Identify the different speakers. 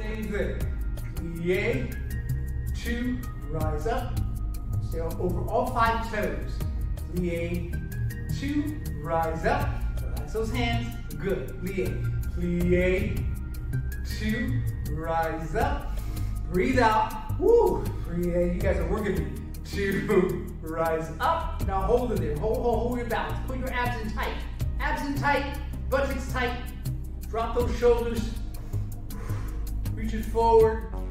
Speaker 1: and good. Plie, two, rise up. Stay over all five toes. Plie, two, rise up. Relax those hands. Good. Plie, plie, two, rise up. Breathe out. Woo. Plie. You guys are working me. Two, rise up. Now hold it there. Hold, hold, hold your balance. Put your abs in tight. Abs in tight. Buttocks tight. Drop those shoulders. Reach forward.